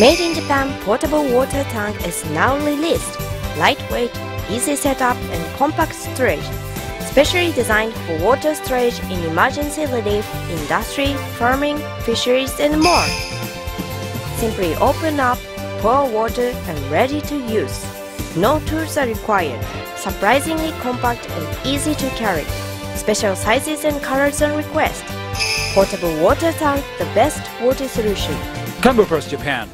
Made in Japan portable water tank is now released. Lightweight, easy setup and compact storage. Specially designed for water storage in emergency relief, industry, farming, fisheries and more. Simply open up, pour water and ready to use. No tools are required. Surprisingly compact and easy to carry. Special sizes and colors on request. Portable water tank, the best water solution. Kanbo Pras Japan.